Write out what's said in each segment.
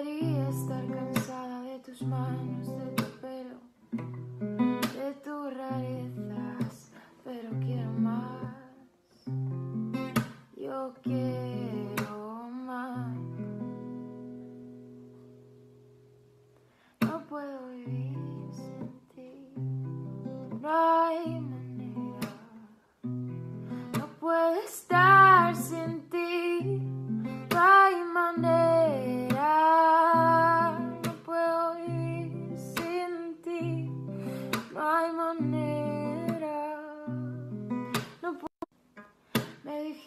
estar cansada de tus manos, de tu pelo, de tus rarezas, pero quiero más. Yo quiero más. No puedo vivir sin ti. No hay manera. No puedo estar sin ti.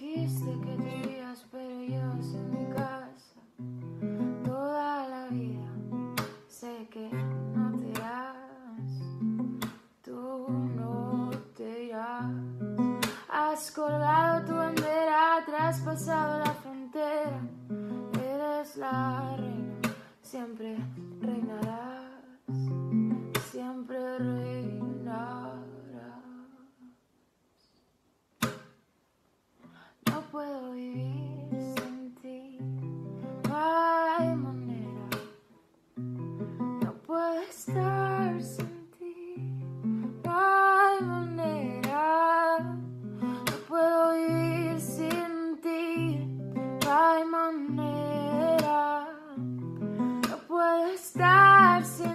Dijiste que te irías, pero yo sé mi casa toda la vida. Sé que no te irás, tú no te irás. Has colgado tu bandera, traspasado la frontera. Eres la reina, siempre reinarás, puedo vivir sin ti, no hay manera, no puedo estar sin ti, no hay manera, no puedo vivir sin ti, no hay manera, no puedo estar sin ti.